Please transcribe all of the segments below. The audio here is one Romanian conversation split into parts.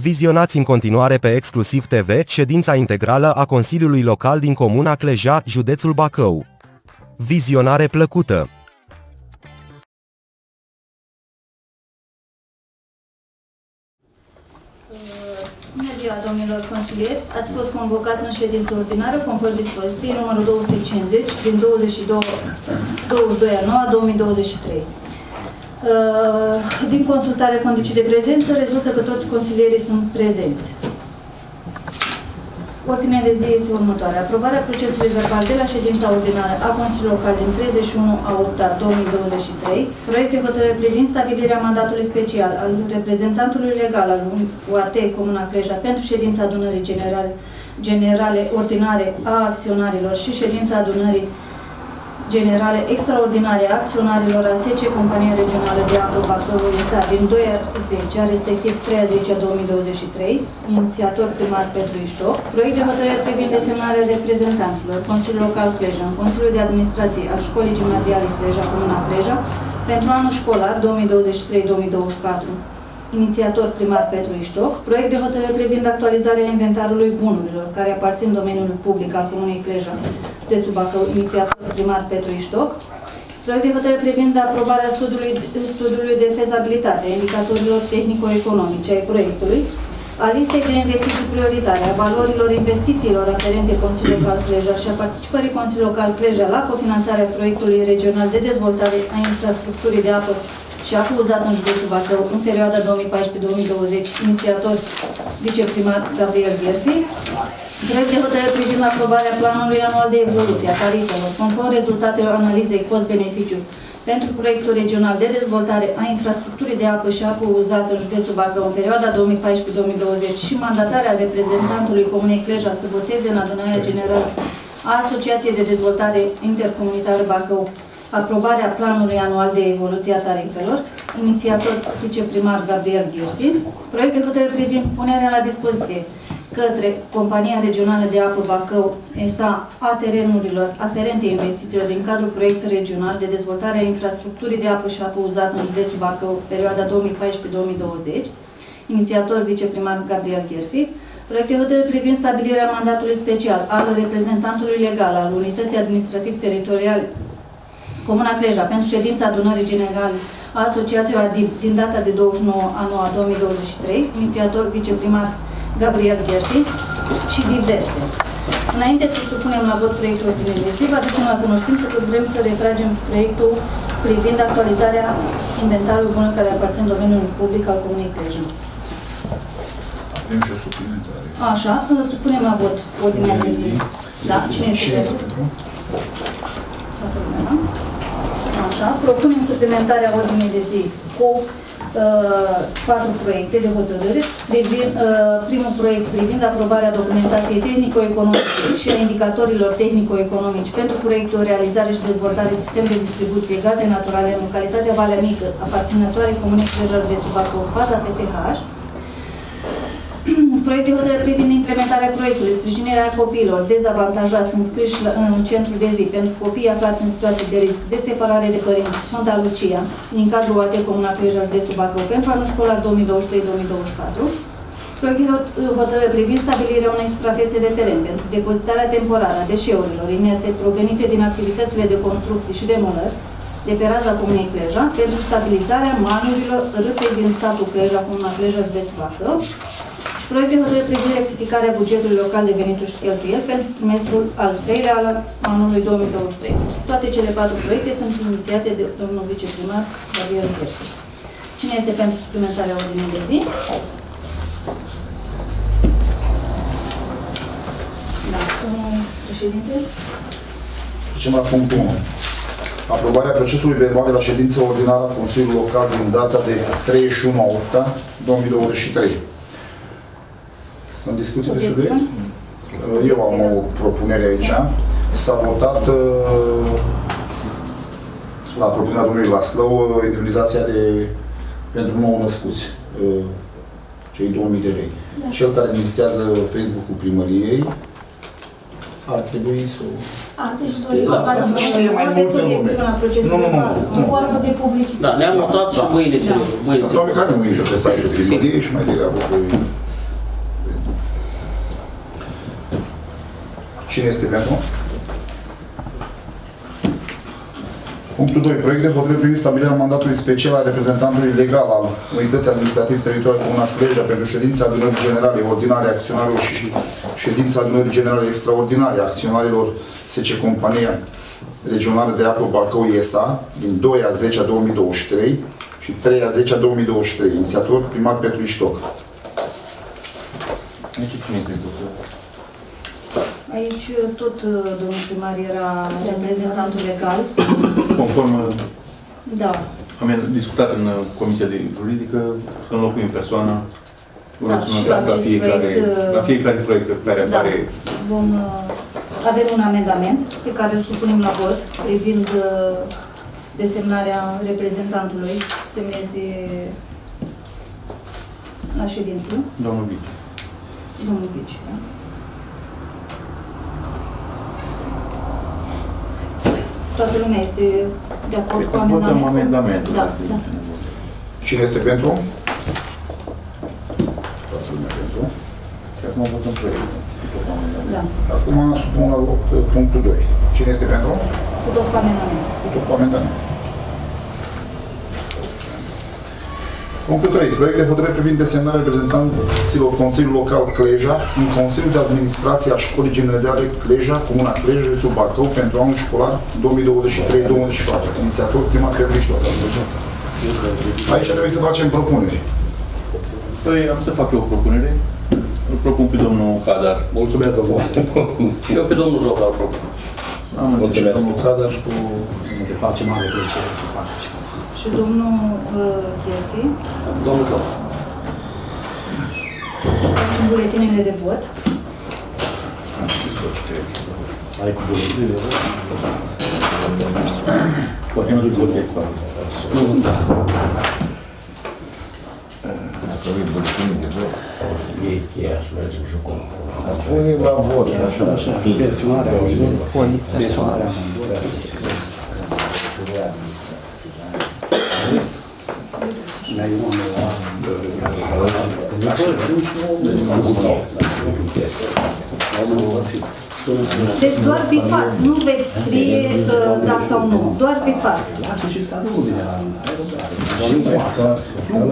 Vizionați în continuare pe Exclusiv TV ședința integrală a Consiliului Local din Comuna Cleja, județul Bacău. Vizionare plăcută! Bună ziua, domnilor consilieri! Ați fost convocați în ședință ordinară conform dispoziției numărul 250 din 22, 22 a 9 2023. Din consultarea condiții de prezență rezultă că toți consilierii sunt prezenți. Ordinea de zi este următoarea. Aprobarea procesului verbal de la ședința ordinară a Consiliului Local din 31 a 8 2023, proiect de hotărâre privind stabilirea mandatului special al reprezentantului legal al UAT Comuna Cleja pentru ședința adunării generale, generale ordinare a acționarilor și ședința adunării generale extraordinare a acționarilor a SC Compania Regională de Apă Bacău SA din 2 a 10, respectiv 3 a 10 a 2023, inițiator primar Petru Iștoc, proiect de hotărâre privind desemnarea reprezentanților Consiliul Local Cleja, în Consiliul de Administrație al Școlii Gimnaziale Cleja, Comuna Cleja, pentru anul școlar 2023-2024 inițiator primar Petru Iștoc, proiect de hotărâre privind actualizarea inventarului bunurilor care aparțin domeniului public al Comunei Cleja, județul Bacău, inițiator primar Petru Iștoc, proiect de hotărâre privind aprobarea studiului, studiului de fezabilitate a indicatorilor tehnico-economice ai proiectului, a listei de investiții prioritare, a valorilor investițiilor aferente Consiliul Local Cleja și a participării Consiliului Local Cleja la cofinanțarea proiectului regional de dezvoltare a infrastructurii de apă și a uzat în județul Bacău în perioada 2014-2020, inițiator viceprimar Gabriel Gherfi, Proiect de hotărâre privind aprobarea planului anual de evoluție a tarifelor, conform rezultatelor analizei cost-beneficiu pentru proiectul regional de dezvoltare a infrastructurii de apă și apă uzată în județul Bacău în perioada 2014-2020 și mandatarea reprezentantului Comunei Cleja să voteze în adunarea generală a Asociației de Dezvoltare Intercomunitară Bacău aprobarea planului anual de evoluție a tarifelor, inițiator viceprimar Gabriel Ghiorghi, proiect de hotărâre privind punerea la dispoziție către Compania Regională de Apă Bacău ESA a terenurilor aferente investițiilor din cadrul proiect regional de dezvoltare a infrastructurii de apă și apă uzată în județul Bacău, perioada 2014-2020, inițiator viceprimar Gabriel Gherfi, proiect de hotărâre privind stabilirea mandatului special al reprezentantului legal al Unității Administrativ-Teritoriale Comuna Cleja, pentru ședința adunării generale a Asociației ADIB din data de 29 a 9 2023, inițiator viceprimar Gabriel Gherti și diverse. Înainte să supunem la vot proiectul ordinei de zi, vă aducem la cunoștință că vrem să retragem proiectul privind actualizarea inventarului bunului care aparțin domeniului public al Comunei Cleja. Avem și o suplimentare. Așa, supunem la vot ordinea de zi. Da, cine este Cine este pentru? pentru? Toată lumea, da? Așa, propunem suplimentarea ordinii de zi cu uh, patru proiecte de hotărâre. Privind, uh, primul proiect privind aprobarea documentației tehnico-economice și a indicatorilor tehnico-economici pentru proiectul realizare și dezvoltare sistem de distribuție gaze naturale în localitatea Valea Mică, aparținătoare Comunei Cleja Județul Bacău, faza PTH, proiect de hotărâre privind implementarea proiectului, sprijinirea copiilor dezavantajați înscriși în centru de zi pentru copii aflați în situații de risc de separare de părinți. Sfânta Lucia din cadrul AT Comuna Cleja Județul Bacău pentru anul școlar 2023-2024 proiect de hotărâre privind stabilirea unei suprafețe de teren pentru depozitarea temporară a deșeurilor inerte provenite din activitățile de construcții și demolări de pe raza Comunei Cleja pentru stabilizarea manurilor râpei din satul Cleja, Comuna Cleja, județul Bacău Proiect de hotărâre privind rectificarea bugetului local de venituri și cheltuieli pentru trimestrul al treilea al anului 2023. Toate cele patru proiecte sunt inițiate de domnul viceprimar Gabriel Gherti. Cine este pentru suplimentarea ordinii de zi? Da, domnul președinte. Trecem la punctul 1. Aprobarea procesului verbal de la ședință ordinară a Consiliului Local din data de 31 8 2023. Sunt discuții pe subiect? Eu am o propunere aici. S-a votat uh, la propunerea domnului Laslău uh, indemnizația de, pentru nou născuți, uh, cei 2000 de lei. Da. Cel care administrează Facebook-ul primăriei ar trebui să o... Ar trebui să Da, să știe mai Aveți multă obiecții lume. la procesul Nu, nu, nu. verbal? în formă de publicitate. Da, ne-am notat și Da. mâine Da. ținem. Mâine Să doamne care nu intră pe site-ul primăriei și mai degrabă pe Cine este pentru? Punctul 2. Proiect de hotărâre privind stabilirea mandatului special al reprezentantului legal al Unității Administrativ Teritoriale Comuna Cluj pentru ședința adunării generale ordinare a acționarilor și ședința adunării generale extraordinare a acționarilor SC Compania Regională de Apă Bacău ESA din 2 a 10 a 2023 și 3 a 10 a 2023. Inițiator primar Petru Iștoc. Aici tot uh, domnul primar era reprezentantul legal. Conform, Da. am discutat în uh, Comisia de Juridică să înlocuim persoana Da, următorul și la, la acest fiecare, proiect, uh, la fiecare proiect care Da. apare Vom uh, avem un amendament pe care îl supunem la vot privind uh, desemnarea reprezentantului să semneze la ședință, domnul Vici. domnul Vici. Da? Toată lumea este de acord cu Votăm amendamentul? amendamentul. Da, da. Cine este pentru? Toată lumea pentru. Și acum votăm proiectul. Tot amendamentul. da. Acum supun la vot uh, punctul 2. Cine este pentru? Cu tot cu amendament. Cu tot cu amendament. Punctul 3. Proiect de hotărâre privind desemnarea reprezentanților Consiliului Local Cleja în Consiliul de Administrație a Școlii Gimnaziale Cleja, Comuna Cleja, județul Bacău, pentru anul școlar 2023-2024. Inițiator primar Petru Iștoc. Aici trebuie să facem propuneri. Păi am să fac eu o propunere. Îl propun pe domnul Cadar. Mulțumesc, domnul. Și eu pe domnul Joc îl propun. Am înțeles Mulțumesc. domnul Cadar și cu... Ne face mare plăcere să participăm. Și domnul uh, Cherchi. Domnul Joc. Facem buletinele de vot. Ai cu buletine, Poate nu zic votez. Nu, da. Ei cheia și mergem jucăm. Punem la vot, așa, Persoanarea, persoanarea, N-ai un Deci doar bifați, nu veți scrie uh, da sau nu, doar bifat. Lasă și cadou vine la Nu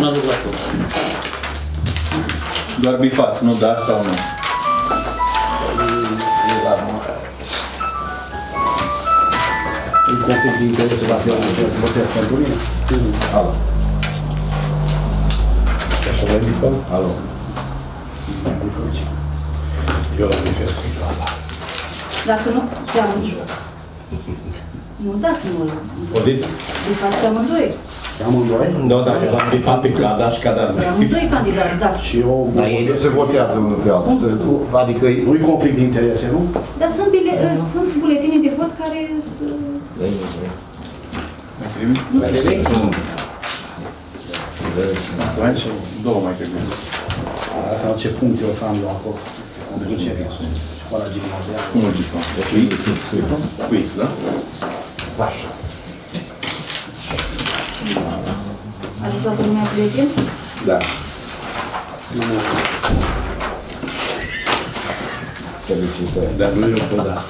Nu Doar bifat, nu da sau nu. Conflict de interese va fi o votez pentru mine. Alo. Așa mai bifăm? Alo. Eu la diferit. Dacă nu, pe amândoi. Nu, dacă nu, Podiți? bifat pe amândoi. Pe amândoi? Nu, da, l-am bifat pe Cadar și Cadar Pe amândoi candidați, da. Și eu... Dar ei nu se votează unul pe altul. Adică Nu-i conflict de interese, nu? Dar sunt, bile, uh, sunt buletine de vot care sunt... Mai trebuie? Nu știu. Atunci, două mai trebuie. Asta ce funcție o să am eu acolo. Conducere. Școala gimnazială. Cum îl bifăm? Cu X? Cu X, da? Așa. Are toată lumea buletin? Da. Felicitări. Da, nu eu, da.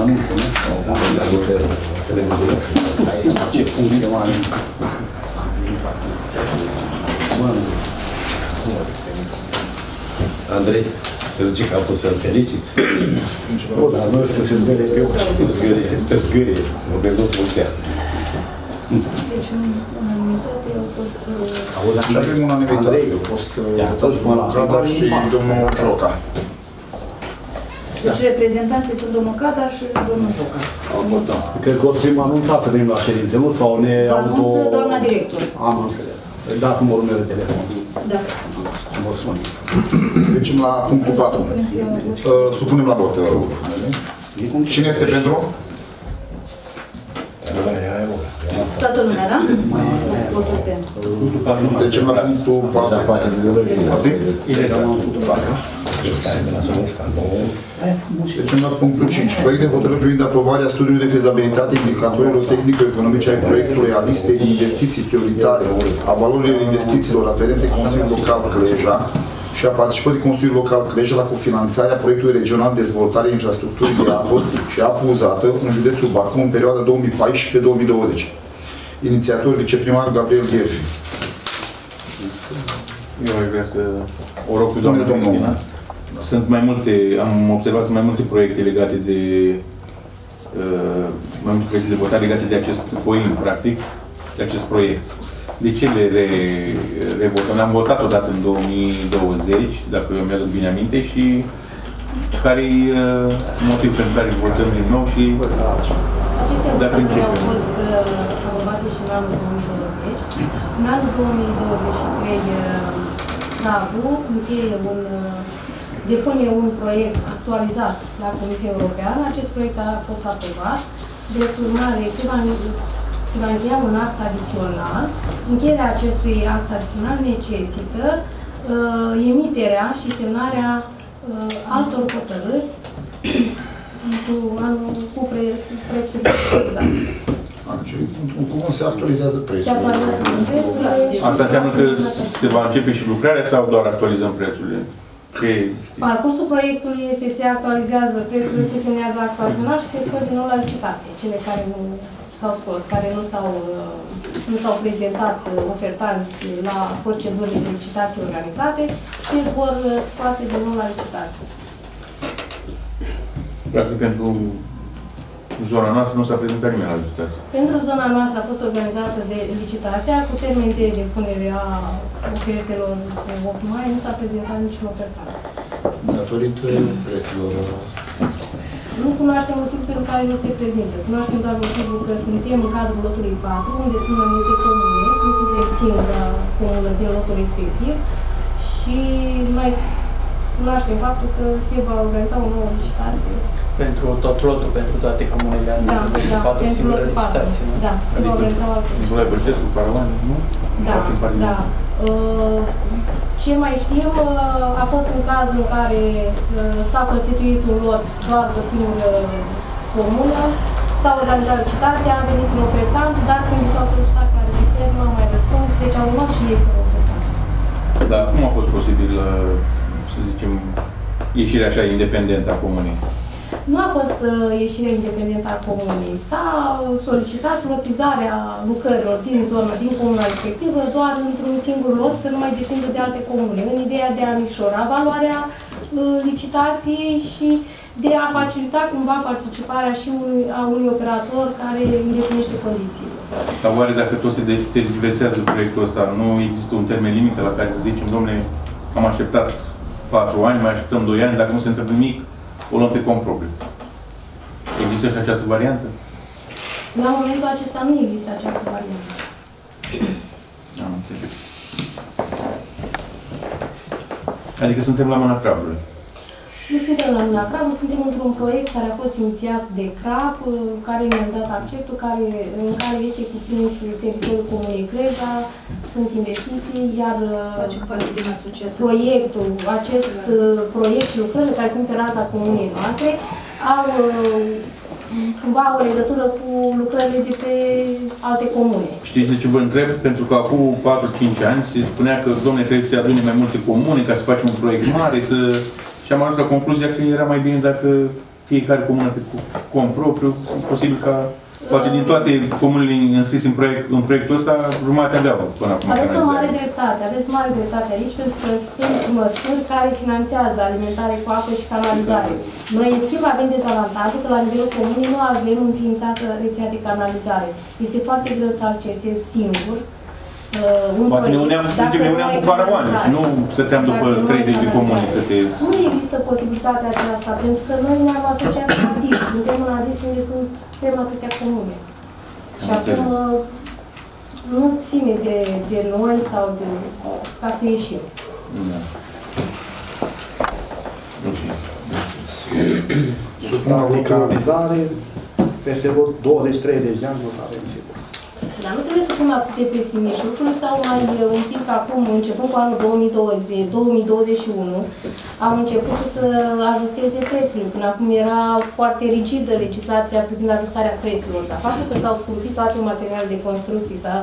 Anunțul, nu? Aici ce funcție mai Bă, Andrei, te duci capul să-l feliciți. bă, dar noi să se vede pe eu. Te zgârie, nu vezi o funcție. Deci, în unanimitate au fost... uh, Auzi, Și avem unanimitate. A fost uh, votat domnul Cadar și domnul Joca. Deci reprezentanții sunt domnul Cadar și domnul Joca. Cred că o să fim anunțată din la ședință, nu? Sau ne Vă auto... anunță doamna director. Am înțeles. Îi dați numărul meu de telefon. Da. Mă sun. Trecem la punctul 4. Puneți la vot. Uh, Supunem la vot. uh, Cine este pentru? Toată lumea, da? Votul pentru. Punctul patru nu Trecem la punctul 4. Da, face de lăgie. Azi? Ilegal. care de la Sămușca, nouă. Trecem la punctul 5. Proiect de hotărâre privind aprobarea studiului de fezabilitate indicatorilor tehnico-economice ai proiectului a listei de investiții prioritare, a valorilor investițiilor aferente Consiliului Local Cleja și a participării Consiliului Local Cleja la cofinanțarea proiectului regional de dezvoltare infrastructurii de apă și apă uzată în județul Bacău în perioada 2014-2020. Inițiator viceprimar Gabriel Gherfi. Eu aș vrea să o rog pe doamna Spune, domnul. Cristina. Sunt mai multe, am observat sunt mai multe proiecte legate de uh, mai multe proiecte de votare legate de acest POIM, practic, de acest proiect. De ce le re, revotăm? Am votat odată în 2020, dacă eu mi-aduc bine aminte, și care e uh, motiv pentru care votăm din nou și Aceste Dacă hotărâri au începem. fost uh, aprobate și în anul 2020. În anul 2023, uh, NAVU încheie un, uh, depune un proiect actualizat la Comisia Europeană. Acest proiect a fost aprobat. De urmare, se va, se va încheia un act adițional. Încheierea acestui act adițional necesită uh, emiterea și semnarea uh, altor hotărâri cu, anul, cu pre, prețuri exacte. Deci, într-un cuvânt, se actualizează Se prețul. actualizează prețurile și asta se înseamnă că va se va începe și lucrarea sau doar actualizăm prețurile? Că e, știi, Parcursul proiectului este se actualizează prețurile, se semnează actualizat și se scot din nou la licitație. Cele care nu s-au scos, care nu s-au, uh, nu s-au prezentat uh, ofertanți la procedurile de licitație organizate, se vor uh, scoate din nou la licitație. practic pentru zona noastră nu s-a prezentat nimeni la licitație. Pentru zona noastră a fost organizată de licitația cu termen de depunere a ofertelor pe 8 mai, nu s-a prezentat niciun ofertant. Datorită prețurilor. Nu cunoaștem motivul pentru care nu se prezintă. Cunoaștem doar motivul că suntem în cadrul lotului 4, unde sunt mai multe comune, nu suntem singura comună din lotul respectiv și mai cunoaștem faptul că se va organiza o nouă licitație. Pentru tot lotul, pentru toate comunele astea, Da, pentru da, patru pentru singure lotul 4. licitații, nu? Da, se va Adică- organiza o altă Nicolae licitație. Bărgescu, Paravan, nu? Da, Poate în Parlament. da. Uh, Ce mai știm, uh, a fost un caz în care uh, s-a constituit un lot doar de o singură comună, s-a organizat licitația, a venit un ofertant, dar când i s-au solicitat clarificări, nu au mai răspuns, deci au rămas și ei fără ofertant. Dar cum a fost posibil, uh, să zicem, ieșirea așa independentă a comunei? Nu a fost uh, ieșirea independentă a comunei. S-a solicitat lotizarea lucrărilor din zona, din comuna respectivă, doar într-un singur lot, să nu mai depindă de alte comune, în ideea de a micșora valoarea uh, licitației și de a facilita cumva participarea și unui, a unui operator care îndeplinește condițiile. Dar oare dacă tot se de- tergiversează proiectul ăsta, nu există un termen limită la care să zicem, domnule, am așteptat 4 ani, mai așteptăm 2 ani, dacă nu se întâmplă nimic, o luăm pe compropriu. Există și această variantă? La momentul acesta nu există această variantă. Am înțeles. Adică suntem la mâna crabului. Nu suntem la Luna Crab, suntem într-un proiect care a fost inițiat de CRAP, uh, care ne-a dat acceptul, care, în care este cuprins teritoriul Comunei Cleja, sunt investiții, iar uh, Facem parte din asociație. proiectul, acest uh, proiect și lucrările care sunt pe raza comunei noastre au uh, cumva o legătură cu lucrările de pe alte comune. Știți de ce vă întreb? Pentru că acum 4-5 ani se spunea că, domnule, trebuie să se adune mai multe comune ca să facem un proiect mare, să... Și am ajuns la concluzia că era mai bine dacă fiecare comună pe cont propriu, posibil ca poate din toate comunele înscrise în, proiect, în proiectul ăsta, jumătate aveau până acum. Aveți o mare canalizare. dreptate, aveți mare dreptate aici pentru că sunt măsuri care finanțează alimentare cu apă și canalizare. Noi, în schimb, avem dezavantajul că la nivelul comunii nu avem înființată rețea de canalizare. Este foarte greu să accesezi singur uh, un Poate ne proiect uneam, să dacă zicem, ne nu uneam ai cu faraoane, canalizare. nu stăteam după Dacă nu ai 30 de comune canalizare. câte... Nu există posibilitatea aceasta, pentru că noi ne-am asociat la ADIS. Suntem în ADIS unde sunt suntem atâtea comune. Și Am acum înțeles. uh, nu ține de, de noi sau de ca să ieșim. Da. Ok. Supra de canalizare, peste vreo 20-30 de ani o să avem sigur. Dar nu trebuie să fim atât de pesimiști. Lucrurile s-au mai uh, un pic acum, începând cu anul 2020, 2021, au început să se ajusteze prețurile. Până acum era foarte rigidă legislația privind ajustarea prețurilor. Dar faptul că s-au scumpit toate materialele de construcții, s-a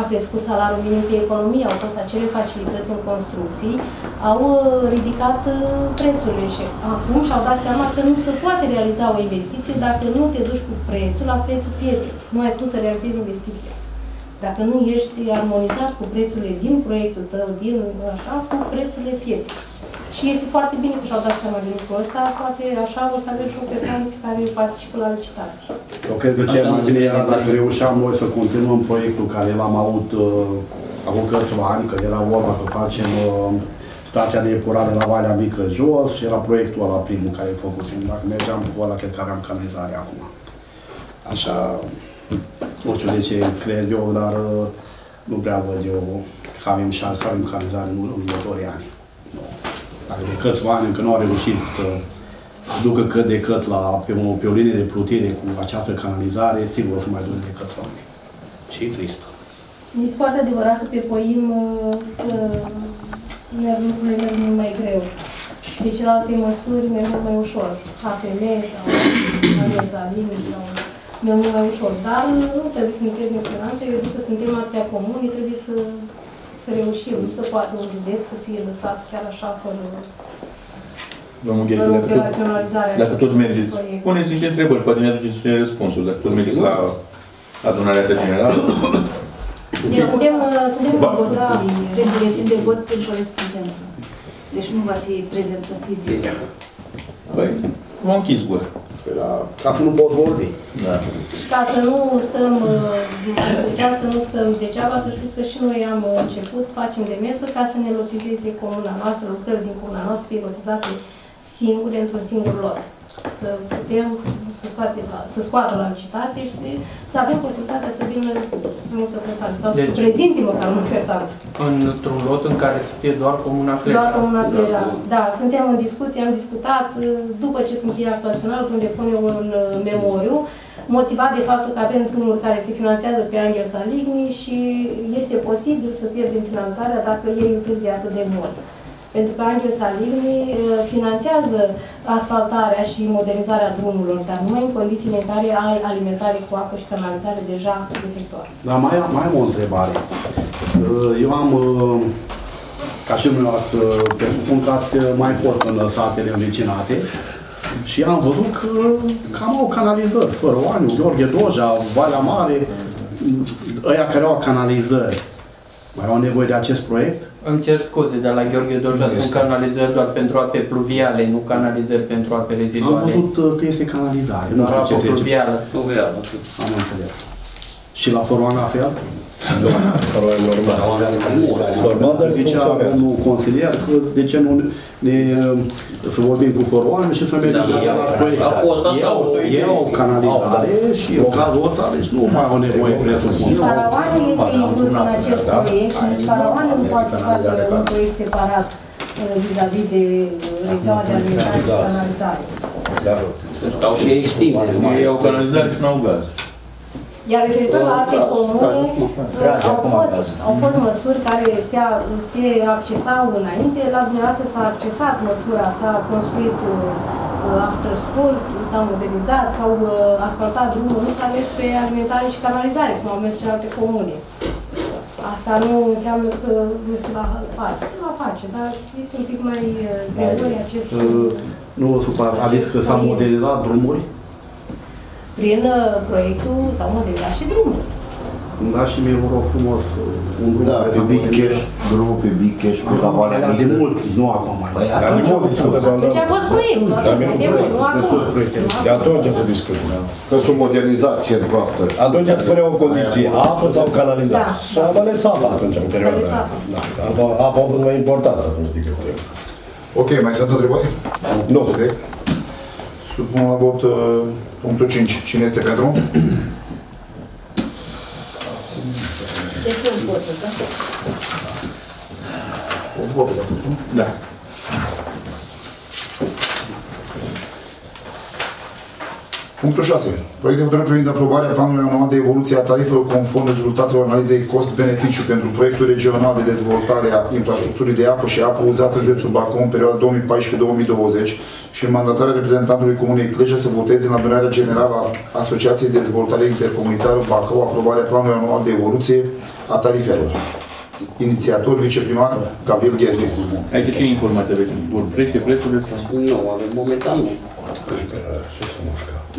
a crescut salariul minim pe economie, au fost acele facilități în construcții, au uh, ridicat uh, prețurile și acum și-au dat seama că nu se poate realiza o investiție dacă nu te duci cu prețul la prețul pieței. Nu ai cum să realizezi investiția. Dacă nu ești armonizat cu prețurile din proiectul tău, din așa, cu prețurile pieței. Și este foarte bine că și-au dat seama de lucrul ăsta, poate așa vor să avem și ofertanți care participă la licitații. Eu cred că cel mai bine era dacă reușeam noi să continuăm proiectul care l-am avut uh, acum câțiva ani, că era vorba că facem uh, stația de epurare la Valea Mică jos și era proiectul ăla primul care îl făcusem. Dacă mergeam cu ăla, cred că aveam canalizare acum. Așa, nu știu de ce cred eu, dar uh, nu prea văd eu că avem șanse să avem canalizare în următorii ani. Nu. Dacă de câțiva ani încă nu au reușit să ducă cât de cât la, pe, o, pe o linie de plutire cu această canalizare, sigur o să mai dure de câțiva ani. Și e trist. Este foarte adevărat că pe POIM uh, să merg lucrurile merg mult mai greu. De celelalte măsuri merg mult mai ușor. AFM sau Anesa Limit sau merg mult mai ușor. Dar nu trebuie să ne pierdem speranțe. Eu zic că suntem atâtea comuni, trebuie să, să reușim. Nu se poate un județ să fie lăsat chiar așa fără Domnul Ghezi, fără dacă tot, operaționalizarea dacă tot acestui mergeți, proiect. puneți niște întrebări, poate ne aduceți niște răspunsuri. Dacă tot mergeți la adunarea asta generală, Suntem, uh, suntem Se în va vota discuții. prin buletin de vot prin corespondență. Deci nu va fi prezență fizică. păi, v-am închis gura. Păi la, ca să nu pot vorbi. Da. Ca să nu stăm, uh, ca să nu stăm degeaba, să știți că și noi am început, facem demersuri ca să ne lotizeze comuna noastră, lucrări din comuna noastră să fie lotizate singure într-un singur lot. Să putem să, scoate la, să scoată la licitație și să, să avem posibilitatea să vină mulți ofertanți sau să Deci- prezinte măcar un ofertant. Într-un lot în care să fie doar comuna Cleja. Doar comuna Pleja. Da, suntem în discuție, am discutat, uh, după ce se încheie actul național, când depune un uh, memoriu, motivat de faptul că avem drumuri care se finanțează pe Angel Saligny și este posibil să pierdem finanțarea dacă ei întârzie atât de mult. Pentru că Angel Saligny uh, finanțează asfaltarea și modernizarea drumurilor, dar numai în condițiile în care ai alimentare cu apă și canalizare deja defectoare. Dar mai, am- mai am o întrebare. Uh, Eu am, uh, ca și dumneavoastră, presupun că ați mai fost în satele învecinate și am văzut că cam au canalizări, fără oani, Gheorghe Doja, Valea Mare, ăia care au canalizări. Mai au nevoie de acest proiect? Îmi cer scuze, dar la Gheorghe Dorja sunt canalizări doar pentru ape pluviale, nu canalizări pentru ape Am reziduale. văzut uh, că este canalizare, nu Doar știu apă ce trece. pluvială. Nu vrea, nu Am înțeles. Și la Foroan la fel? Normal, dar Zicea funcționează. domnul consilier că de ce nu ne, să vorbim cu Foroan și să mergem Da, la da, proiect. a fost așa Ei au- o idee. Ei au canalizare și în cazul ăsta, deci nu mai au nevoie presupun. Și Faraoanul este inclus în acest proiect și nici Faraoanul nu poate să facă un proiect separat uh, vis-a-vis de uh, rețeaua de alimentare și canalizare. Au și extindere. Ei au canalizare și n-au gaz. Iar referitor la alte comune, uh, au fost, au fost măsuri care se, a- se accesau înainte. La dumneavoastră s-a accesat măsura, s-a construit uh, after school, s-a modernizat, s-au uh, asfaltat drumul, nu s-a mers pe alimentare și canalizare, cum au mers și alte comune. Asta nu înseamnă că nu se va face. Se va face, dar este un pic mai uh, greu acest Uh, Nu vă supărați, adică că s-au modernizat drumuri, Prin uh, proiectul s-au modernizat și drumul. îmi dați și mie, vă rog frumos, uh, un drum Da, care pe s-a Big Cash, modernizat. drumul pe Big Cash, pe la Valea Era de Mică. mult, nu acum mai. Păi, Dar atunci nu au discută discutat. doamna. Deci a fost proiectul, atunci, Dar de mult, nu acum. De atunci se discută. Că s-au modernizat centrul after. Atunci îți pune o condiție, apă sau canalizare. Da. Și am ales apa atunci, în perioada ales aia. apa. Da, apa, apa a fost mai importantă atunci decât eu. Ok, mai sunt întrebări? Nu. Ok. Supun la vot uh, punctul 5. Cine este pentru? Deci un vot, da? O vot. da. Da. Punctul 6. Proiect de hotărâre privind aprobarea planului anual de evoluție a tarifelor conform rezultatelor analizei cost-beneficiu pentru proiectul regional de dezvoltare a infrastructurii de apă și apă uzată în județul Bacău în perioada 2014-2020 și mandatarea reprezentantului Comunei Cleja să voteze în adunarea generală a Asociației de Dezvoltare Intercomunitară Bacău aprobarea planului anual de evoluție a tarifelor. Inițiator, viceprimar Gabriel Gherfi. Aici ce informații aveți? Vor crește prețurile sau? Nu, avem momentan nu.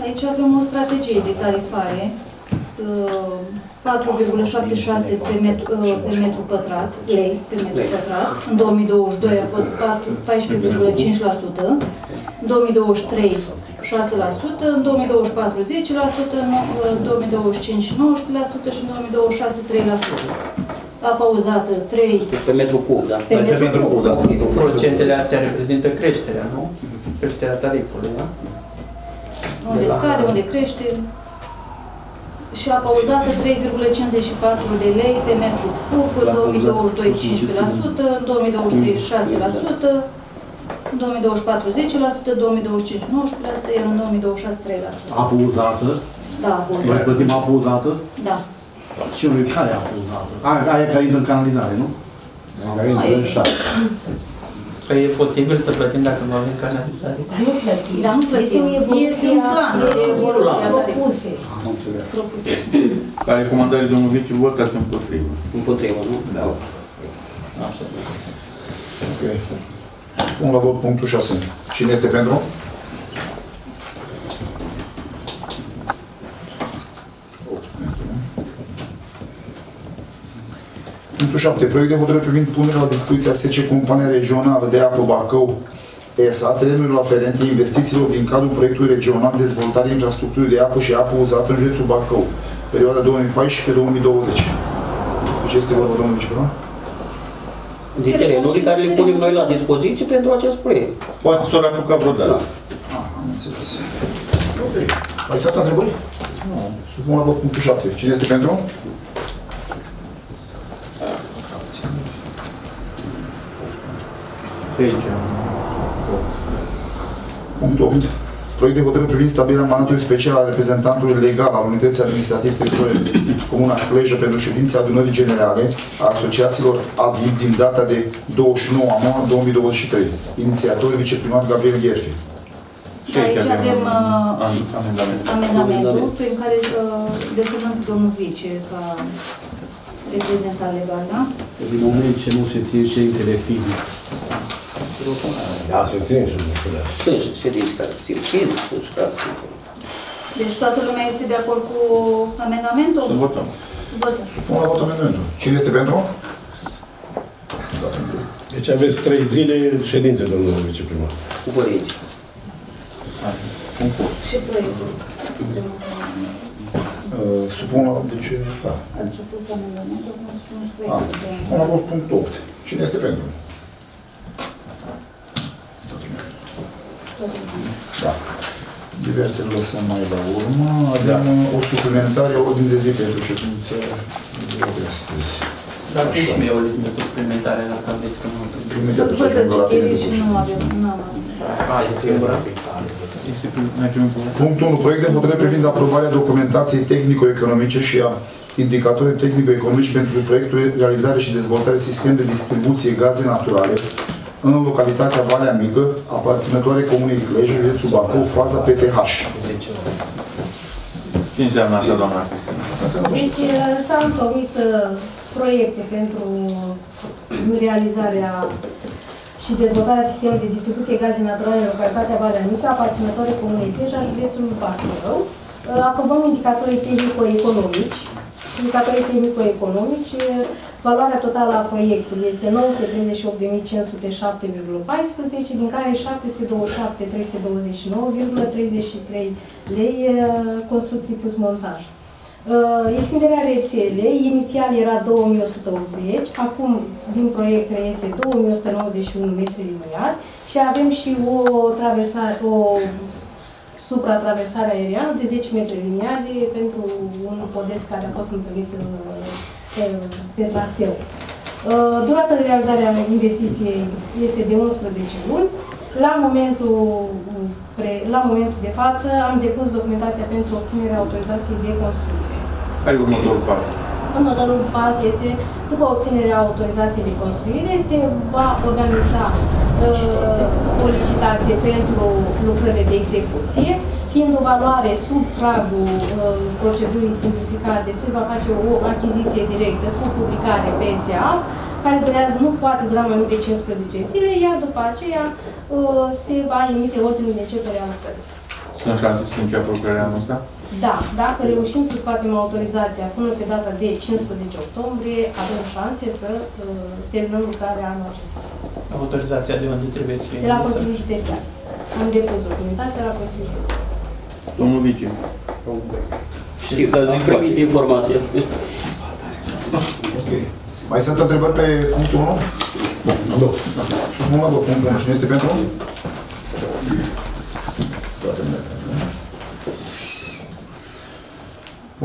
Aici avem o strategie de tarifare, uh, 4,76 pe metru, uh, pe metru pătrat, lei pe metru pătrat. În 2022 a fost 4 14,5%, în 2023 6%, în 2024 10%, în uh, 2025 19% și în 2026 3%. Apa uzată 3 Deci pe metru cub, da? pe metru cub. da. Procentele astea reprezintă creșterea, nu? Creșterea tarifului, da? Unde scade, unde crește. Și apa uzată 3,54 de lei pe metru cub, în 2022 15%, în 2023 6%, în 2024 10%, în 2025 19%, iar în 2026 3%. Apă uzată. Da, apă Noi uzată. plătim apă uzată. Da. Și unui care e apă uzată? Aia, aia care intră în canalizare, nu? Că e posibil să plătim dacă nu avem canalizare. Nu plătim. Dar nu plătim. Este o evoluție Este un plan a- de evoluție a tarifului. propuse. Am înțeles. Propuse. Ca recomandare, domnul Vici, votați împotrivă. Împotrivă, nu? Da. Absolut. Ok. Pun la vot punctul 6. Cine este pentru? Punctul 7. Proiect de hotărâre privind punerea la dispoziția SC Compania Regională de Apă Bacău ESA, terenurilor aferente investițiilor din cadrul proiectului regional de dezvoltare infrastructurii de apă și apă uzată în județul Bacău, perioada 2014-2020. Despre ce este vorba, domnul viceprimar? De terenuri care le punem noi la dispoziție pentru acest proiect. Poate s-o apuca vreodată. Ah, am înțeles. Ok. Mai sunt alte întrebări? Nu. Supun la vot punctul 7. Cine este pentru? Pe aici. Punctul 8. Proiect de hotărâre privind stabilirea mandatului special al reprezentantului legal al Unității Administrative Teritoriale Comuna Clejă pentru ședința adunării generale a asociațiilor ADIP din data de 29 a 9 2023. Inițiator viceprimar Gabriel Gherfi. Și aici Aici avem uh, am- amendament. amendamentul prin care uh, desemnăm pe domnul Vice ca reprezentant legal, da? Din moment ce nu se țin ședintele fizic. Da, se ține și nu înțeles. Sunt și ședinți care țin fizic, sunt și care țin. Deci toată lumea este de acord cu amendamentul? Să votăm. Votăm. Pun la vot amendamentul. Cine este pentru? Deci aveți trei zile ședințe, domnul viceprimar. Cu părinți. Și proiectul. Uh, supun la... Deci, da. Am supus amendamentul, acum supun și Ah, proiectul. supun la vot punctul 8. Cine este pentru? Da. Diversele lăsăm mai la urmă. Avem o suplimentare a ordine de zi pentru ședința ziua de astăzi. Dar și mie o listă suplimentară dacă aveți că nu am primit. Imediat o să Fără ajung la tine. citire și nu avem, nu am A, e singura? Este prin- mergem în punct. Punctul 1. Proiect de hotărâre privind aprobarea documentației tehnico-economice și a indicatorii tehnico-economici pentru proiectul realizare și dezvoltare sistem de distribuție gaze naturale în localitatea Valea Mică, aparținătoare Comunei Cluj, județul Bacău, faza PTH. Ce înseamnă asta, doamna? Deci uh, s-au întocmit uh, proiecte pentru realizarea și dezvoltarea sistemului de distribuție gaze naturale în localitatea Valea Mică, aparținătoare Comunei Teja, județul Bacău. Uh, Aprobăm indicatorii tehnico-economici. Indicatorii tehnico-economici, uh, valoarea totală a proiectului este 938.507,14, din care 727.329,33 lei uh, construcții plus montaj. Uh, Extinderea rețelei, inițial era 2180, acum din proiect reiese 2191 metri liniari și avem și o traversare, o supratraversare aeriană de 10 metri liniari pentru un podeț care a fost întâlnit în, pe, pe traseu. Uh, Durata de realizare a investiției este de 11 luni. La momentul, pre, la momentul de față am depus documentația pentru obținerea autorizației de construire. Care e următorul pas? Următorul pas este, după obținerea autorizației de construire, se va organiza uh, o licitație pentru lucrările de execuție. Fiind o valoare sub pragul uh, procedurii simplificate, se va face o achiziție directă cu publicare pe SA, care durează, nu poate dura mai mult de 15 zile, iar după aceea uh, se va emite ordinul de începere a lucrării. Sunt șanse să înceapă lucrarea anul ăsta? Da, dacă reușim să scoatem autorizația până pe data de 15 octombrie, avem șanse să uh, terminăm lucrarea anul acesta. Autorizația de unde trebuie să fie De la emisă? Consiliul Județean. Am depus documentația la Consiliul Județean. Domnul Vice. Știu, am primit informație. Ok. Mai sunt întrebări pe punctul 1? Nu. Supun la vot punctul 1. Cine este pentru? Toate lumea pentru.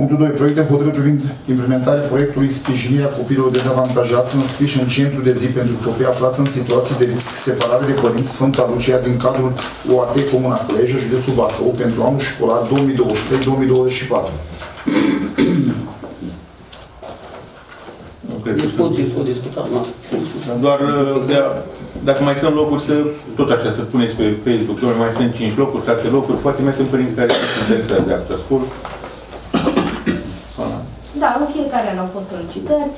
Punctul 2. Proiect de hotărâre privind implementarea proiectului sprijinirea copiilor dezavantajați înscriși în centru de zi pentru copii aflați în situații de risc separare de părinți Sfânta Lucia din cadrul OAT Comuna Clejă, județul Bacău, pentru anul școlar 2023-2024. Nu cred că sunt. Discuții s-au discutat, nu? Doar uh, de a- dacă mai sunt locuri să, tot așa, să puneți pe Facebook, domnule, mai sunt 5 locuri, 6 locuri, poate mai sunt părinți care sunt interesați de after school. Da, în fiecare an au fost solicitări.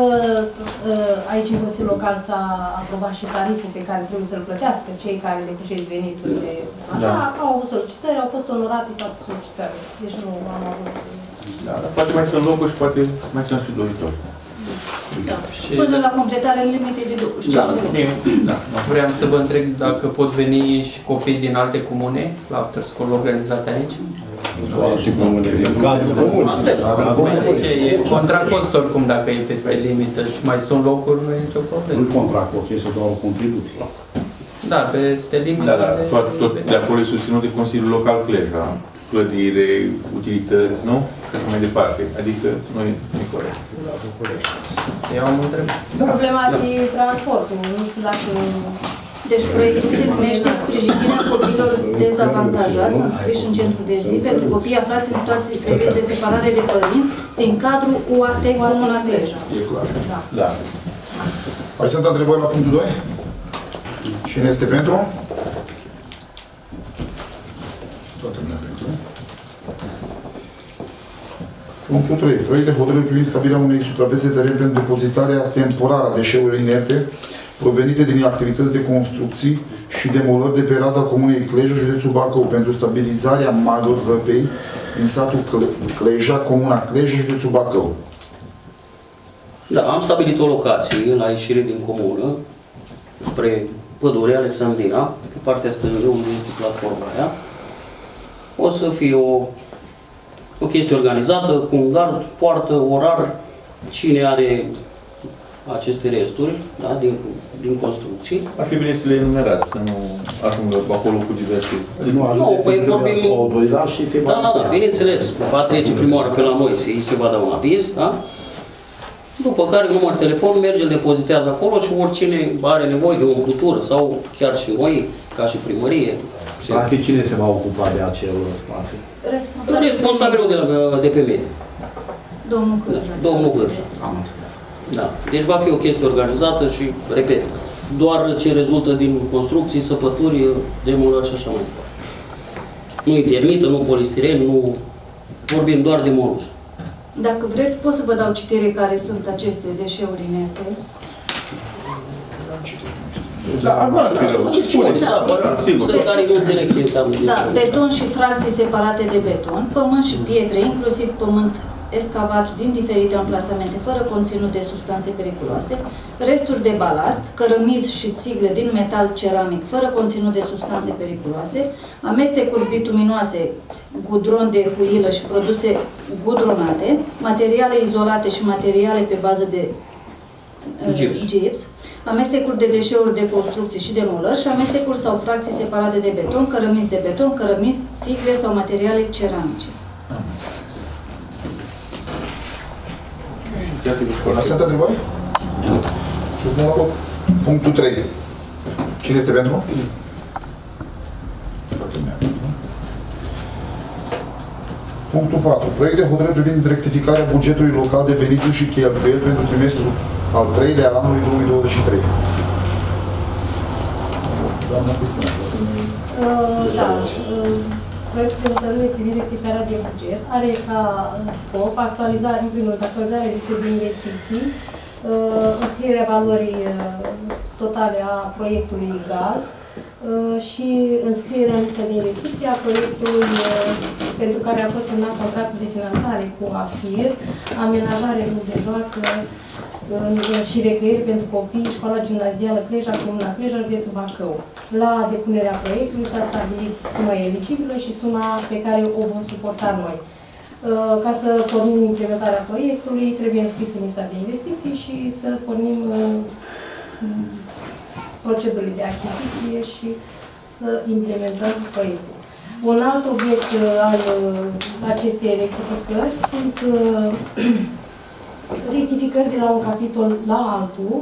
Uh, uh, Aici, în Consiliul Local, s-a aprobat și tariful pe care trebuie să-l plătească cei care depășesc veniturile. Așa, Da. au avut solicitări, au fost onorate toate solicitările. Deci nu am avut... Da, dar poate mai sunt locuri și poate mai sunt și doritori. Da. Și Până la completarea limitei de 25 Da. de luni. Da, da. vreau să vă întreb dacă pot veni și copii din alte comune la after school organizate aici? Alte comune din cadrul comun. Ok, e contra cost oricum dacă e peste limită și mai sunt locuri, nu e nicio Nu problemă. contra cost, este doar o contribuție. Da, peste limită Da, da, de... tot, tot de acolo e susținut de Consiliul Local Cleja, clădire, utilități, nu? Și așa mai departe. Adică nu e, nu e corect. Eu am întrebat. Problema de transportul, nu știu dacă... Deci proiectul se numește sprijinirea copiilor dezavantajați înscriși în centru de zi pentru copii aflați în situații de risc de separare de părinți din cadrul UAT Comuna Cleja. E clar. Da. Mai sunt întrebări la punctul 2? Cine este pentru? Toată lumea pentru. Punctul 3. Proiect de hotărâre privind stabilirea unei suprafețe de teren pentru depozitarea temporară a deșeurilor inerte provenite din activități de construcții și demolări de pe raza Comunei Clejă, județul Bacău, pentru stabilizarea malor răpei din satul Cle- Cleja, Comuna Clejă, județul Bacău. Da, am stabilit o locație la ieșire din comună, spre pădurea Alexandrina, pe partea stângă, unde este platforma aia. O să fie o, o chestie organizată, cu un gard, poartă, orar, cine are aceste resturi da, din, din construcții. Ar fi bine să le enumerați, să nu ajungă acolo cu diverse. Nu, ajunge Nu, păi trebuie vorbim- autorizat și se va... Da, da, da, bineînțeles, va trece prima oară pe la noi, să îi se va da un aviz, da? După care număr telefon, merge, îl depozitează acolo și oricine are nevoie de o umplutură sau chiar și noi, ca și primărie. se- Practic, cine se va ocupa de acel spațiu? Responsabil. Responsabilul de, la, de pe medie. Domnul Cârja. Domnul Cârja. Am înțeles. Da. Deci va fi o chestie organizată și, repet, doar ce rezultă din construcții, săpături, demolări și așa mai departe. Nu intermită, nu polistiren, nu... Vorbim doar de moluz. Dacă vreți, pot să vă dau citire care sunt aceste deșeuri inerte. Da, nu ar fi rău. Spune, da, Da, sigur. Sunt care nu înțeleg ce înseamnă Da, deșeuri. beton și fracții separate de beton, pământ și pietre, inclusiv pământ escavat din diferite amplasamente fără conținut de substanțe periculoase, resturi de balast, cărămizi și țigle din metal ceramic fără conținut de substanțe periculoase, amestecuri bituminoase, gudron de huilă și produse gudronate, materiale izolate și materiale pe bază de uh, Gips. gips, amestecuri de deșeuri de construcții și demolări și amestecuri sau fracții separate de beton, cărămizi de beton, cărămizi, țigle sau materiale ceramice. Sunt întrebări? Supun. Punctul 3. Cine este pentru? Punctul 4. Proiect de hotărâre privind rectificarea bugetului local de venituri și cheltuieli pentru trimestrul al 3-lea anului 2023. Doamna Cristina, uh, da. Uh proiectul de hotărâre privind rectificarea de buget are ca scop actualizarea, în primul rând, actualizarea listei de investiții, uh, înscrierea valorii uh, totale a proiectului gaz uh, și înscrierea în lista de investiții a proiectului uh, pentru care a fost semnat contractul de finanțare cu AFIR, amenajare club de joacă în- și recreere pentru copii, școala gimnazială Cleja, Comuna Cleja, județul Bacău. La depunerea proiectului s-a stabilit suma eligibilă și suma pe care o vom suporta noi. Uh, Ca să pornim implementarea proiectului, trebuie înscris în lista de investiții și să pornim uh, procedurile de achiziție și să implementăm proiectul. Un alt obiect uh, al uh, acestei rectificări sunt uh, rectificări de la un capitol la altul,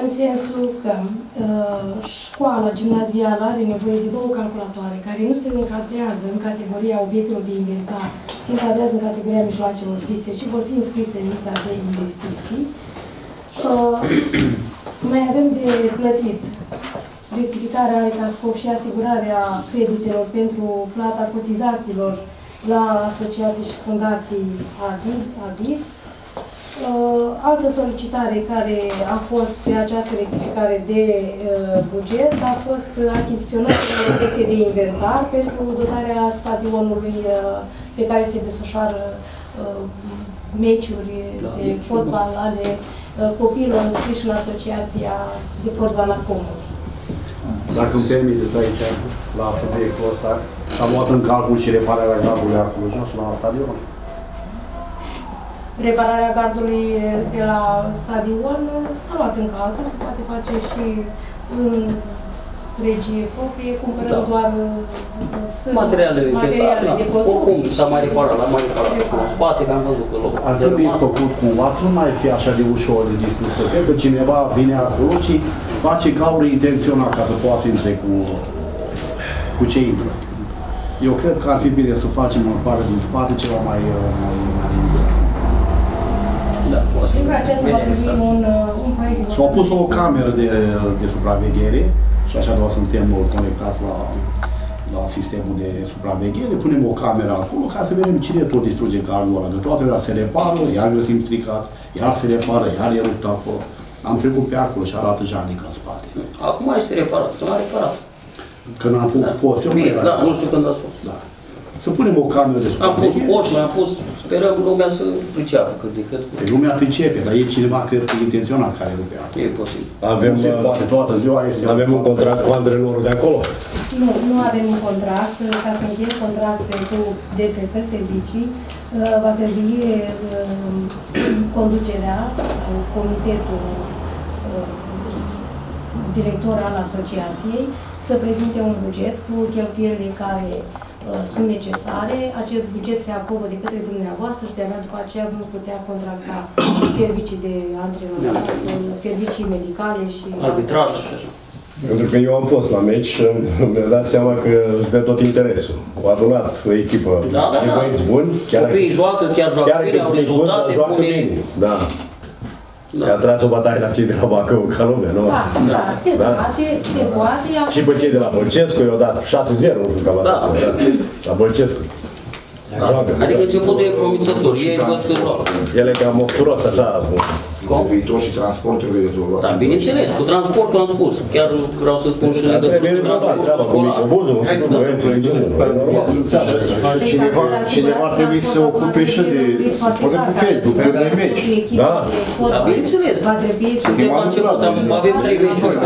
în sensul că uh, școala gimnazială are nevoie de două calculatoare care nu se încadrează în categoria obiectelor de inventar, se încadrează în categoria mijloacelor fixe și vor fi înscrise în lista de investiții. Uh, mai avem de plătit rectificarea are ca scop și asigurarea creditelor pentru plata cotizațiilor la asociații și fundații ADI- ADIS. Uh, altă solicitare care a fost pe această rectificare de uh, buget a fost achiziționarea de obiecte de inventar pentru dotarea stadionului uh, pe care se desfășoară uh, meciuri de fotbal ale uh, copiilor înscriși în Asociația de Fotbal a Comunei. Dacă îmi permiteți aici, la subiectul ăsta, am luat în calcul și repararea gardului acolo jos, la stadion. Repararea gardului de la stadion s-a luat în calcul, se poate face și în regie proprie, cumpărând Da. doar uh, sârmă, Materialele necesare, materialele da. de construcție. Oricum s-a mai reparat, l-am mai reparat acum în spate, că am văzut că locul Ar de trebui rămas. făcut cumva să nu mai fie așa de ușor de dispus. Că Cred că cineva vine acolo și face gaură intenționat ca să poată să intre cu, cu ce intră. Eu cred că ar fi bine să facem în parte din spate ceva mai, uh, mai, mai rezistent. Da, o să Sigur, acesta va trebui un, uh, un proiect. de S-a pus o cameră de, de supraveghere și așa doar suntem conectați la, la sistemul de supraveghere, punem o cameră acolo ca să vedem cine tot distruge gardul ăla, că toate alea se repară, iar găsim stricat, iar se repară, iar e rupt acolo. Am trecut pe acolo și arată janică în spate. Acum este reparat, că l-a reparat. Când am fost, fost eu, Bine, nu era da, reparat. nu știu când a fost. Da. Să punem o cameră de Am pus supraveghere. poși, am pus, sperăm lumea să priceapă cât de cât. Pe lumea pricepe, dar e cineva, cred că intenționat care rupe acolo. E posibil. Avem, Nu se uh, poate, toată ziua este... avem un contract cu antrenorul de acolo. Nu, nu avem un contract. Ca să încheiem contract pentru de prestări servicii, uh, va trebui uh, conducerea sau comitetul uh, director al asociației să prezinte un buget cu cheltuielile care uh, sunt necesare. Acest buget se aprobă de către dumneavoastră și de-abia după aceea vom putea contracta servicii de antrenament, servicii medicale și Arbitraj și așa. Pentru că eu am fost la meci și mi-am dat seama că își dă tot interesul. Au adunat o echipă Da, da, de da. băieți buni. Copiii joacă, chiar joacă chiar bine, că au sunt buni, rezultate dar joacă bune. bine. Da. Da. I-a tras o bătaie la cei de la Bacău, ca lumea, nu? Da, da, se Da. poate, se poate. Și pe cei de la Bălcescu i-au dat 6-0, nu știu cam Da. atât. Da. La Bălcescu. Joacă. Adică începutul e promițător, ei văd că joacă. El e cam mofturos, așa. Cum? Pe viitor și transporturile rezolvate. Da, bineînțeles, cu transportul am spus. Chiar vreau să spun și în Dar legătură trebuie cu rezolvat transportul treaba cu școlar. microbuzul, cu băieții de genul. Cineva, cineva trebuie să se ocupe și de, poate cu Facebook, când ai meci. Da. Da, bineînțeles. Va trebui să Suntem la început, am, avem trei meciuri.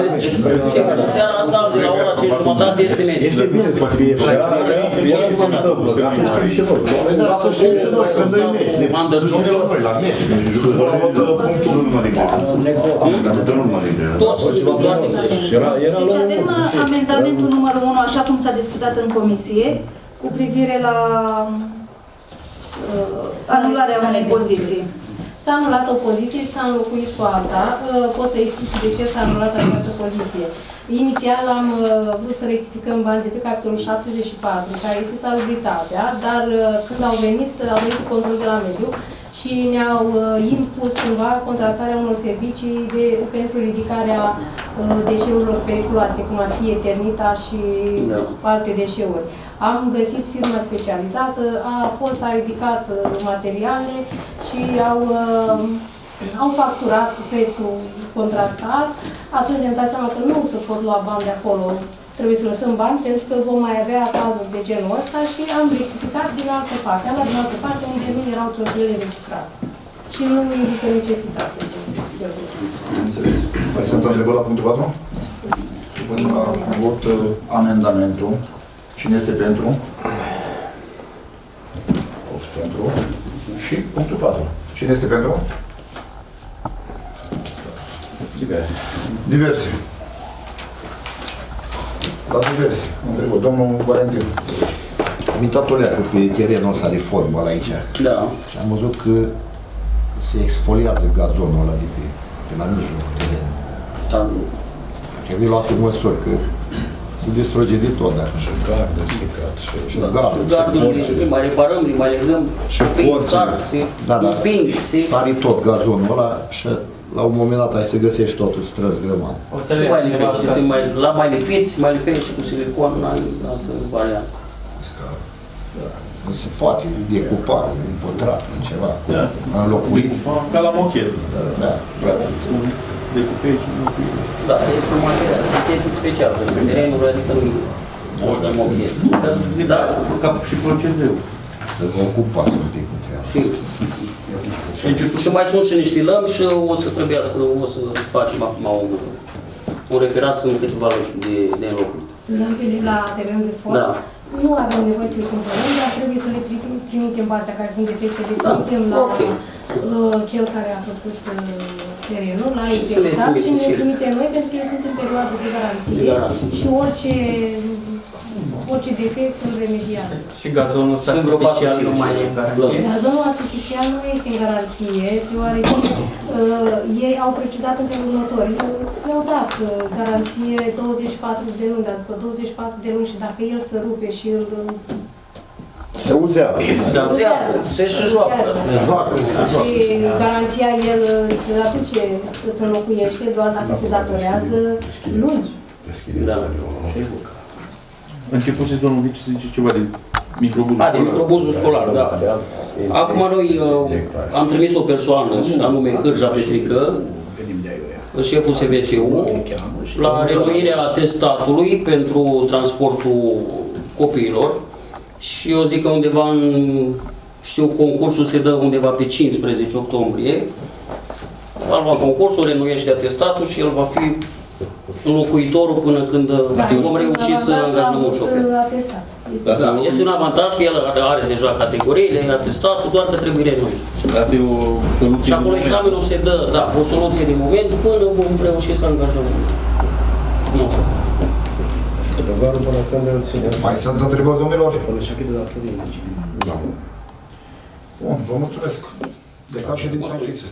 În seara asta, de la ora 5 jumătate, este meci. Este bine să fie și Da, cinci jumătate. și noi. Vreau să știm și noi când ai meci. Ne Under ducem de la noi la meci. Să văd punctul nu număr de Dar nu număr de Toți, toate. Era, era Deci la avem uh, amendamentul numărul 1, așa cum s-a discutat în comisie, cu privire la uh, anularea unei poziții. Să S-a anulat o poziție și s-a înlocuit cu alta. Uh, Pot să explic și de ce s-a anulat această poziție. Inițial am uh, vrut să rectificăm bani de pe capitolul 74, care este salubritatea, dar uh, când au venit, au venit cu control de la mediu și ne-au uh, impus cumva contractarea unor servicii de, pentru ridicarea uh, deșeurilor periculoase, cum ar fi eternita și Da. alte deșeuri. Am găsit firma specializată, a fost, a ridicat uh, materiale și au, uh, au facturat prețul contractat. Atunci ne-am dat seama că nu se pot lua bani de acolo, trebuie să lăsăm bani pentru că vom mai avea cazuri de genul ăsta și am rectificat din altă parte. Am luat din altă parte unde nu erau cheltuieli înregistrate. Și nu există necesitate de, de Am înțeles. Mai sunt întrebări la punctul 4? Supun la vot uh, amendamentul. Cine este pentru? 8 pentru. Și punctul 4. Cine este pentru? Diverse. Diverse. La diverse. Întrebă, domnul Valentin. Am intrat o leacă pe terenul ăsta de fotbal aici Da. și am văzut că se exfoliază gazonul ăla de pe, pe la mijlocul terenului. Da. Ar trebui luate măsuri, că se distruge de tot dacă Și gardul secat. Și, și gardul. și Gardul porții. îi mai reparăm, îi mai legăm, Și împing, porțile. sar, se Da, da. împing, se... Sari tot gazonul ăla și la un moment dat ai să găsești totul strâns grămat. O să Se le mai ia cineva lipește, se acasă. mai, la mai lipit, se mai lipește și cu silicon, n-ai altă variantă. Nu se poate decupa, împătrat, în ceva, înlocuit. Ca la mochet. Da. Decupezi și înlocui. Da, este un material sintetic special pentru terenul, adică nu orice mochet. Da, ca și procedeu. Să vă ocupați un pic cu treaba. Și mai sunt și niște lămi și o să trebuiască, o să facem acum un, un referat, sunt câteva lămi de, de înlocuit. Lămpile la terenul de sport. Da. Nu avem nevoie să le cumpărăm, dar trebuie să le tri- trimitem pe astea care sunt defecte, le Da, trimitem la ok. uh, cel care a făcut uh, terenul, la Și să le executat și trimitem ne și- trimitem noi pentru că ele sunt în perioadă de garanție, De garanție. și orice, orice defect îl remediază. Și gazonul ăsta Sunt vreo artificial patru, nu mai e în garanție. Gazonul artificial nu este în garanție, deoarece uh, ei au precizat în felul următor. Mi-au dat uh, garanție 24 de luni, dar după 24 de luni și dacă el se rupe și îl uh, Se uzează. Da, se și joacă. Se joacă. și garanția el uh, se aduce, îți înlocuiește doar dacă se datorează lui. Da. Începuse domnul Vici să zice ceva de microbuzul A, de microbuzul școlar, da. Acum noi uh, am trimis o persoană, și anume Hârja Petrică, șeful SVSU, la renuirea atestatului pentru transportul copiilor. Și eu zic că undeva în, știu, concursul se dă undeva pe 15 octombrie. Va lua concursul, renuiește atestatul și el va fi înlocuitorul până când vom reuși să angajăm un șofer. uh, Atestat. Este Da, este un avantaj că el are, are deja categoriile, atestatul, doar că trebuie renuit. Asta e o soluție. Și acolo examenul se dă, da, o soluție de moment până vom reuși să angajăm un șofer. Adevărul până când îl ținem. Mai sunt întrebări, domnilor? Până și de datorie. Da. Bun, vă mulțumesc. Declar ședința închisă.